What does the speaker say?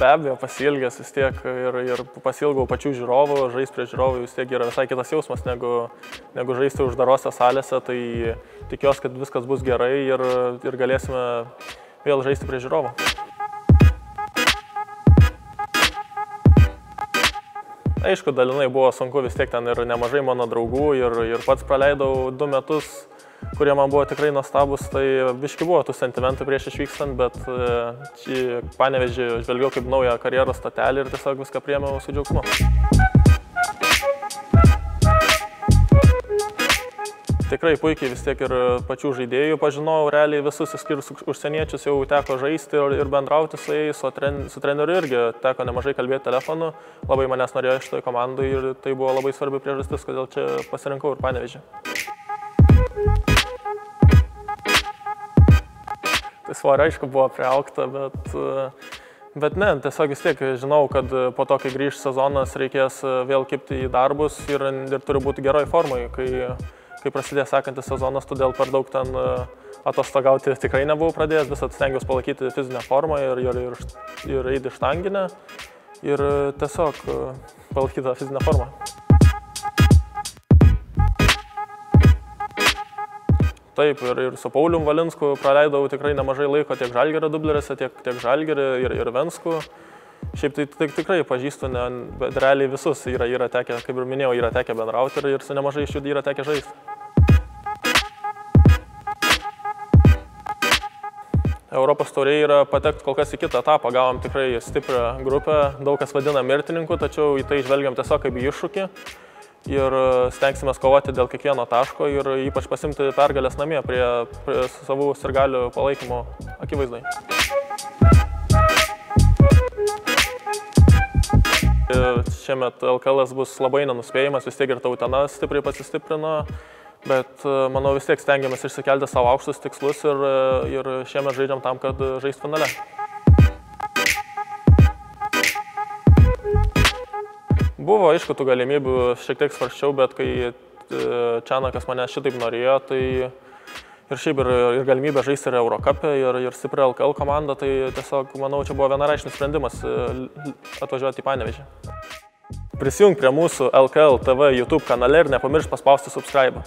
be abejo, pasilgęs vis tiek ir, ir pasilgau pačių žiūrovų, žaisti prie žiūrovų vis tiek yra visai kitas jausmas negu, negu žaisti uždarose salėse, tai tikiuosi, kad viskas bus gerai ir, ir galėsime vėl žaisti prie žiūrovų. Aišku, dalinai buvo sunku, vis tiek ten ir nemažai mano draugų ir, ir pats praleidau du metus, kurie man buvo tikrai nuostabus, tai biški buvo tų sentimentų prieš išvykstant, bet e, panevežį žvelgiau kaip naują karjeros statelį ir tiesiog viską priėmiau su džiaugsmu. tikrai puikiai vis tiek ir pačių žaidėjų pažinojau, realiai visus išskyrus užsieniečius jau teko žaisti ir, bendrauti su jais, o tren, su treneriu irgi teko nemažai kalbėti telefonu, labai manęs norėjo šitoje komandai ir tai buvo labai svarbi priežastis, kodėl čia pasirinkau ir panevežį. Svorio aišku buvo priaukta, bet Bet ne, tiesiog vis tiek žinau, kad po to, kai grįž sezonas, reikės vėl kipti į darbus ir, ir turi būti geroj formai, kai kai prasidės sekantis sezonas, todėl per daug ten e, atostogauti tikrai nebuvau pradėjęs, visą stengiuosi palaikyti fizinę formą ir, ir, ir, ir eiti štanginę ir e, tiesiog e, palaikyti tą fizinę formą. Taip, ir, ir su Paulium Valinsku praleidau tikrai nemažai laiko tiek Žalgerio dubleriuose, tiek, tiek Žalgerio ir, ir Vensku. Šiaip tai tik, tikrai pažįstu, ne, bet realiai visus yra, yra tekę, kaip ir minėjau, yra tekę bendrauti ir, ir su nemažai iš jų yra tekę žaisti. Europos tauriai yra patekti kol kas į kitą etapą, gavom tikrai stiprią grupę, daug kas vadina mirtininku, tačiau į tai žvelgiam tiesiog kaip iššūkį ir stengsime kovoti dėl kiekvieno taško ir ypač pasimti pergalės namie prie, prie savų sirgalių palaikymo akivaizdai. Šiemet LKL bus labai nenuspėjimas, vis tiek ir tautena stipriai pasistiprino bet e, manau vis tiek stengiamės išsikelti savo aukštus tikslus ir, e, ir šiemet žaidžiam tam, kad žaist finale. Buvo, aišku, tų galimybių šiek tiek svarščiau, bet kai e, Čianakas mane šitaip norėjo, tai ir šiaip ir, ir galimybė žaisti ir Eurocapė, ir, ir stipri LKL komanda, tai tiesiog, manau, čia buvo vienareiškinis sprendimas atvažiuoti į Panevežį. Prisijung prie mūsų LKL TV YouTube kanale ir nepamiršk paspausti subscribe.